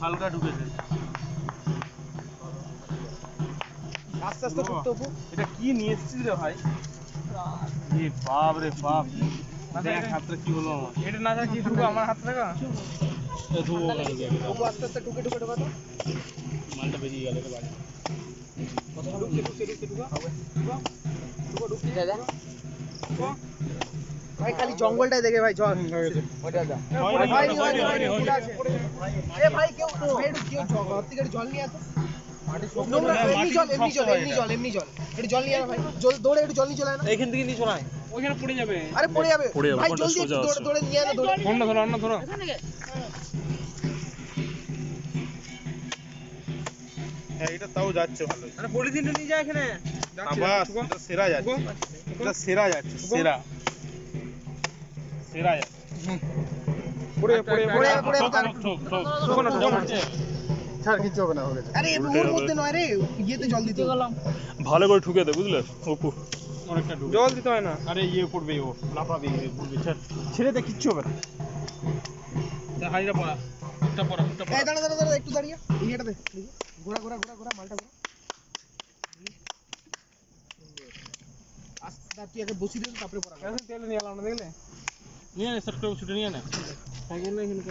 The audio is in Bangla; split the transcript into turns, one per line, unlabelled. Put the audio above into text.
হালকা ঢুকেছে
আস্তে আস্তে ঢুকতে অপু
এটা কি নিয়ে এসেছিস রে ভাই? এ বাপ রে বাপ। দেখ হাতটা কি হলো আমার।
এটা না কি ঢুকো আমার হাত থেকে
এ ধুবো কেন দিয়ে আমি?
অপু আস্তে আস্তে ঢুকে ঢুকে ঢুকে
মালটা বেরিয়ে গেল রে বাড়ি
ভাই খালি জঙ্গলটাই দেখে ভাই জল ওটা দা ভাই
হয়নি, হয়নি, হয়নি।
ভাই কেউ ভাই একটু কেউ জল ঘর থেকে একটু জল নিয়ে আসো। নোংরা এমনি জল এমনি জল এমনি জল এমনি জল। একটু জল নিয়ে আয় ভাই। জল দৌড়ে একটু জল নিয়ে চলে না।
এইখান থেকে নিয়ে চলে।
ওইখানে পড়ে যাবে।
আরে পড়ে যাবে। ভাই জলদি দৌড়ে নিয়ে
অন্য ধরো অন্য ধরো।
হ্যাঁ এটা তাও যাচ্ছে ভালো।
পলিথিনটা নিয়ে যা এখানে।
আবার এটা সেরা যাচ্ছে। এটা সেরা যাচ্ছে সেরা। সেরা যাচ্ছে।
পড়ে পড়ে
পড়ে। পড়ে। ছাড় কিছু হবে না আরে ওর মধ্যে নয় রে ইয়েতে জল দিতে গেলাম
ভালো করে ঠুকে দে বুঝলে?
অনেকটা ডুবে
জল দিতে হয় না।
আরে ইয়ে করবে ও লাফাবে ইয়ে করবে ছেড়ে। ছেড়ে দে কিচ্ছু হবে না। হাইরা পড়া একটা পড়া একটা
এই দাঁড়া দাঁড়া দাঁড়া একটু দাঁড়িয়ে। ইয়েটা দে। দেখি। ঘোরা ঘোরা ঘোরা ঘোরা মালটা ঘোরা। আস্তে তুই আগে বসিয়ে দিল তারপরে পড়া
তেল নিয়ে এলাম না দেখলে?
নিয়ে নে সব ছুটে নিয়ে নে।
সাইকেল না এখানে